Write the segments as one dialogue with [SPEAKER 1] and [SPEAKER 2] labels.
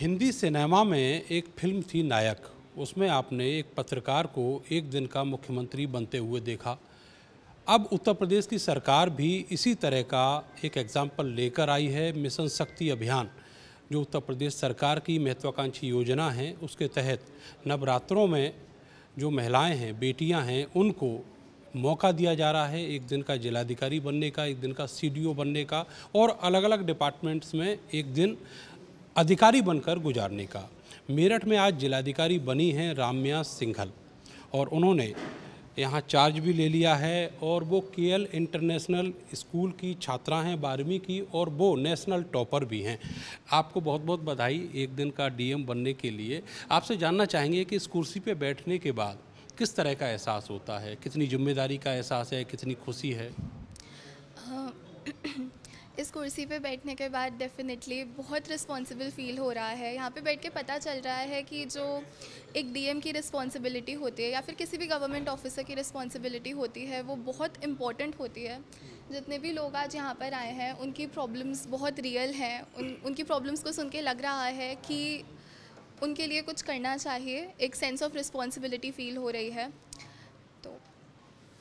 [SPEAKER 1] Hindi cinema में एक film थी नायक। उसमें आपने एक पत्रकार को एक दिन का मुख्यमंत्री बनते हुए देखा। अब उत्तर प्रदेश की सरकार भी इसी तरह का एक एग्ज़ाम्पल लेकर आई है, मिशन शक्ति अभियान, जो उत्तर प्रदेश सरकार की महत्वाकांक्षी योजना है। उसके तहत नवरात्रों में जो महिलाएँ हैं, बेटियाँ हैं, उनको मौका दिया जा रहा है एक दिन का जिलाधिकारी बनने का, एक दिन का सीडीओ बनने का, और अलग अलग डिपार्टमेंट्स में एक दिन अधिकारी बनकर गुजारने का। मेरठ में आज जिलाधिकारी बनी हैं राम्या सिंघल और उन्होंने यहाँ चार्ज भी ले लिया है और वो केएल इंटरनेशनल स्कूल की छात्रा हैं, बारहवीं की और वो नेशनल टॉपर भी हैं। आपको बहुत बहुत बधाई एक दिन का डीएम बनने के लिए। आपसे जानना चाहेंगे कि इस कुर्सी पे बैठने के बाद किस तरह का एहसास होता है? कितनी ज़िम्मेदारी का एहसास है? कितनी खुशी है।
[SPEAKER 2] इस कुर्सी पे बैठने के बाद डेफिनेटली बहुत रिस्पॉन्सिबल फील हो रहा है। यहाँ पे बैठ के पता चल रहा है कि जो एक डीएम की रिस्पॉन्सिबिलिटी होती है या फिर किसी भी गवर्नमेंट ऑफिसर की रिस्पॉन्सिबिलिटी होती है, वो बहुत इंपॉर्टेंट होती है। जितने भी लोग आज यहाँ पर आए हैं, उनकी प्रॉब्लम्स बहुत रियल हैं। उन, उनकी प्रॉब्लम्स को सुन के लग रहा है कि उनके लिए कुछ करना चाहिए। एक सेंस ऑफ़ रिस्पॉन्सिबिलिटी फील हो रही है। तो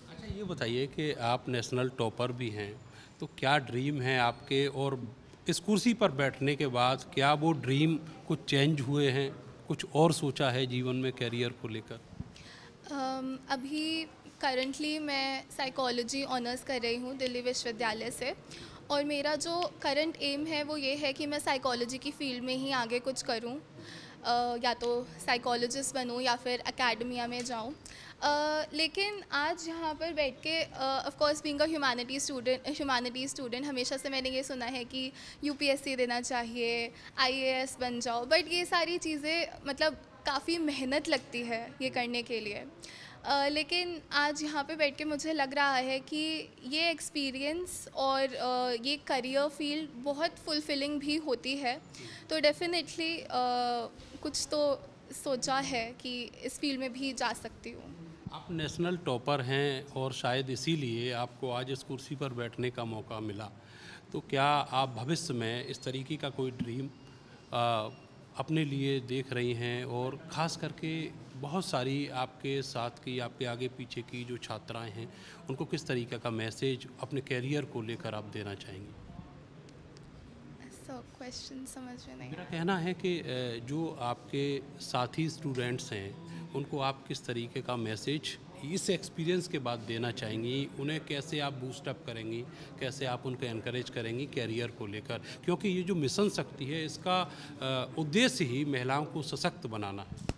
[SPEAKER 1] अच्छा ये बताइए कि आप नेशनल टॉपर भी हैं तो क्या ड्रीम है आपके? और इस कुर्सी पर बैठने के बाद क्या वो ड्रीम कुछ चेंज हुए हैं? कुछ और सोचा है जीवन में करियर को लेकर?
[SPEAKER 2] um, अभी करंटली मैं साइकोलॉजी ऑनर्स कर रही हूँ दिल्ली विश्वविद्यालय से। और मेरा जो करंट एम है वो ये है कि मैं साइकोलॉजी की फ़ील्ड में ही आगे कुछ करूँ। या तो साइकोलॉजिस्ट बनूँ या फिर अकेडमिया में जाऊँ। लेकिन आज यहाँ पर बैठ के of course being humanity student humanity student हमेशा से मैंने ये सुना है कि यूपीएससी देना चाहिए आईएएस बन जाओ। बट ये सारी चीज़ें मतलब काफ़ी मेहनत लगती है ये करने के लिए। लेकिन आज यहाँ पे बैठ के मुझे लग रहा है कि ये एक्सपीरियंस और uh, ये करियर फ़ील्ड बहुत फुलफिलिंग भी होती है। तो डेफिनेटली uh, कुछ तो सोचा है कि इस फ़ील्ड में भी जा सकती हूँ।
[SPEAKER 1] आप नेशनल टॉपर हैं और शायद इसीलिए आपको आज इस कुर्सी पर बैठने का मौका मिला। तो क्या आप भविष्य में इस तरीके का कोई ड्रीम अपने लिए देख रही हैं और ख़ास करके बहुत सारी आपके साथ की आपके आगे पीछे की जो छात्राएँ हैं उनको किस तरीके का मैसेज अपने कैरियर को लेकर आप देना चाहेंगे?
[SPEAKER 2] क्वेश्चन so, समझ में नहीं
[SPEAKER 1] मेरा कहना है कि जो आपके साथी स्टूडेंट्स हैं उनको आप किस तरीके का मैसेज इस एक्सपीरियंस के बाद देना चाहेंगी? उन्हें कैसे आप बूस्टअप करेंगी? कैसे आप उनको इनक्रेज करेंगी कैरियर को लेकर? क्योंकि ये जो मिशन शक्ति है इसका उद्देश्य ही महिलाओं को सशक्त बनाना है।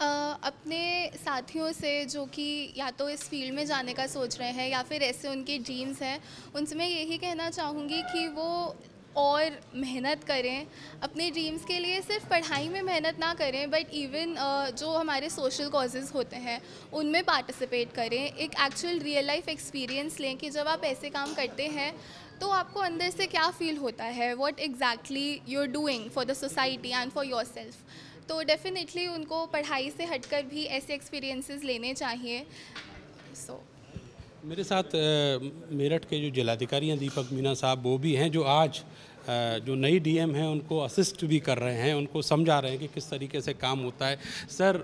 [SPEAKER 2] अपने साथियों से जो कि या तो इस फ़ील्ड में जाने का सोच रहे हैं या फिर ऐसे उनके ड्रीम्स हैं, उनसे मैं यही कहना चाहूँगी कि वो और मेहनत करें। अपने ड्रीम्स के लिए सिर्फ़ पढ़ाई में मेहनत ना करें बट इवन जो हमारे सोशल कॉजेज़ होते हैं, उनमें पार्टिसिपेट करें। एक एक्चुअल रियल लाइफ एक्सपीरियंस लें कि जब आप ऐसे काम करते हैं तो आपको अंदर से क्या फील होता है? What exactly you are doing for the society and for yourself तो डेफिनेटली उनको पढ़ाई से हटकर भी ऐसे एक्सपीरियंसेस लेने चाहिए। सो so,
[SPEAKER 1] मेरे साथ मेरठ के जो जिलाधिकारी हैं दीपक मीना साहब वो भी हैं जो आज जो नई डीएम हैं उनको असिस्ट भी कर रहे हैं उनको समझा रहे हैं कि किस तरीके से काम होता है। सर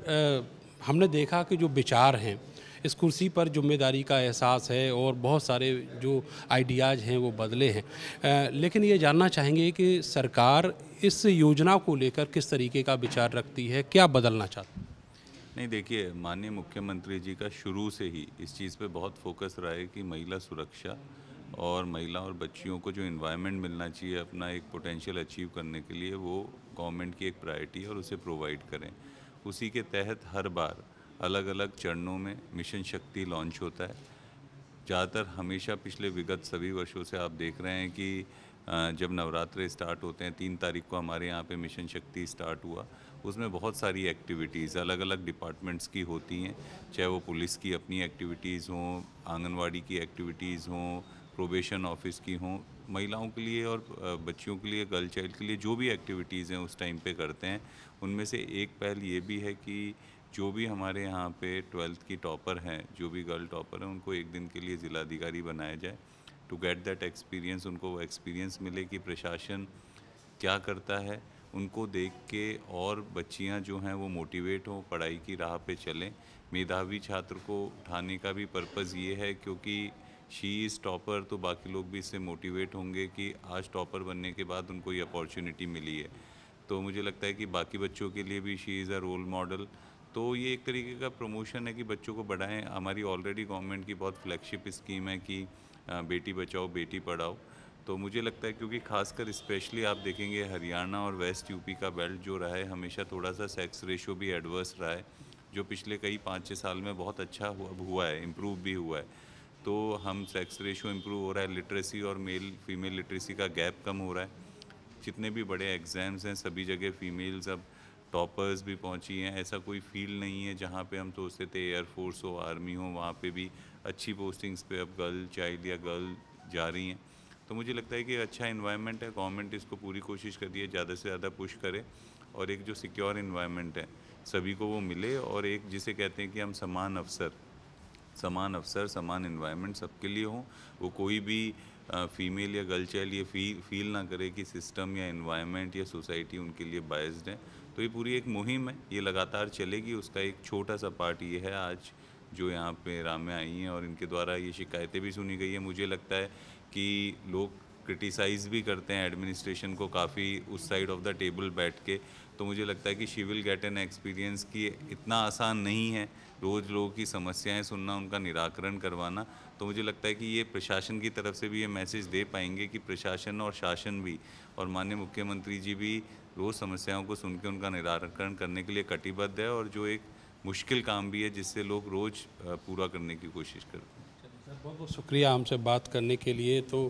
[SPEAKER 1] हमने देखा कि जो विचार हैं इस कुर्सी पर ज़िम्मेदारी का एहसास है और बहुत सारे जो आइडियाज़ हैं वो बदले हैं। लेकिन ये जानना चाहेंगे कि सरकार इस योजना को लेकर किस तरीके का विचार रखती है, क्या बदलना चाहती है?
[SPEAKER 3] नहीं, देखिए, माननीय मुख्यमंत्री जी का शुरू से ही इस चीज़ पे बहुत फोकस रहा है कि महिला सुरक्षा और महिला और बच्चियों को जो इन्वायरमेंट मिलना चाहिए अपना एक पोटेंशियल अचीव करने के लिए, वो गवर्नमेंट की एक प्रायोरिटी है और उसे प्रोवाइड करें। उसी के तहत हर बार अलग अलग चरणों में मिशन शक्ति लॉन्च होता है। ज़्यादातर हमेशा पिछले विगत सभी वर्षों से आप देख रहे हैं कि जब नवरात्रे स्टार्ट होते हैं, तीन तारीख को हमारे यहाँ पे मिशन शक्ति स्टार्ट हुआ। उसमें बहुत सारी एक्टिविटीज़ अलग अलग डिपार्टमेंट्स की होती हैं। चाहे वो पुलिस की अपनी एक्टिविटीज़ हों, आंगनवाड़ी की एक्टिविटीज़ हों प्रोबेशन ऑफ़िस की हों, महिलाओं के लिए और बच्चियों के लिए गर्ल चाइल्ड के लिए जो भी एक्टिविटीज़ हैं उस टाइम पे करते हैं। उनमें से एक पहल ये भी है कि जो भी हमारे यहाँ पे ट्वेल्थ की टॉपर हैं, जो भी गर्ल टॉपर हैं, उनको एक दिन के लिए ज़िलाधिकारी बनाया जाए। टू गेट दैट एक्सपीरियंस उनको वो एक्सपीरियंस मिले कि प्रशासन क्या करता है, उनको देख के और बच्चियाँ जो हैं, वो मोटिवेट हों, पढ़ाई की राह पे चलें। मेधावी छात्र को उठाने का भी पर्पज़ ये है, क्योंकि शी इज़ टॉपर तो बाकी लोग भी इससे मोटिवेट होंगे कि आज टॉपर बनने के बाद उनको ये अपॉर्चुनिटी मिली है। तो मुझे लगता है कि बाकी बच्चों के लिए भी she is a role model तो ये एक तरीके का प्रमोशन है कि बच्चों को बढ़ाएँ। हमारी ऑलरेडी गवर्नमेंट की बहुत फ्लैगशिप स्कीम है कि बेटी बचाओ, बेटी पढ़ाओ। तो मुझे लगता है क्योंकि खासकर स्पेशली आप देखेंगे हरियाणा और वेस्ट यूपी का बेल्ट जो रहा है, हमेशा थोड़ा सा सेक्स रेशो भी एडवर्स रहा है, जो पिछले कई पाँच छः साल में बहुत अच्छा हुआ हुआ है इम्प्रूव भी हुआ है। तो हम सेक्स रेशो इम्प्रूव हो रहा है लिटरेसी और मेल फीमेल लिटरेसी का गैप कम हो रहा है। जितने भी बड़े एग्ज़ाम्स हैं, सभी जगह फीमेल्स अब टॉपर्स भी पहुँची हैं, ऐसा कोई फ़ील्ड नहीं है जहाँ पे हम सोचते थे एयरफोर्स हो आर्मी हो, वहाँ पे भी अच्छी पोस्टिंग्स पे अब गर्ल चाइल्ड या गर्ल जा रही हैं। तो मुझे लगता है कि अच्छा इन्वायरमेंट है गवर्नमेंट इसको पूरी कोशिश कर रही है, ज़्यादा से ज़्यादा पुश करे और एक जो सिक्योर इन्वायरमेंट है, सभी को वो मिले और एक जिसे कहते हैं कि हम समान अवसर समान अवसर समान इन्वायरमेंट सबके लिए हो। वो कोई भी फीमेल या गर्ल चाइल्ड ये फील फील ना करे कि सिस्टम या इन्वायरमेंट या सोसाइटी उनके लिए बायस्ड है। तो ये पूरी एक मुहिम है। ये लगातार चलेगी। उसका एक छोटा सा पार्ट ये है आज जो यहाँ पे रामें आई हैं और इनके द्वारा ये शिकायतें भी सुनी गई है। मुझे लगता है कि लोग क्रिटिसाइज़ भी करते हैं एडमिनिस्ट्रेशन को काफ़ी उस साइड ऑफ़ द टेबल बैठ के तो मुझे लगता है कि she will get an experience कि इतना आसान नहीं है रोज़ लोगों की समस्याएँ सुनना, उनका निराकरण करवाना तो मुझे लगता है कि ये प्रशासन की तरफ़ से भी ये मैसेज दे पाएँगे कि प्रशासन और शासन भी, और माननीय मुख्यमंत्री जी भी रोज़ समस्याओं को सुन के उनका निराकरण करने के लिए कटिबद्ध है और जो एक मुश्किल काम भी है जिससे लोग रोज़ पूरा करने की कोशिश करते हैं।
[SPEAKER 1] बहुत बहुत शुक्रिया हमसे बात करने के लिए। तो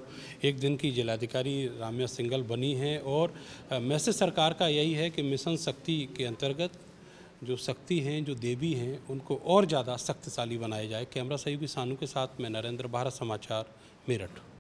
[SPEAKER 1] एक दिन की जिलाधिकारी राम्या सिंगल बनी हैं और मैसेज सरकार का यही है कि मिशन शक्ति के अंतर्गत जो शक्ति हैं, जो देवी हैं, उनको और ज़्यादा शक्तिशाली बनाया जाए। कैमरा सहयोगी सानू के साथ मैं नरेंद्र, भारत समाचार, मेरठ।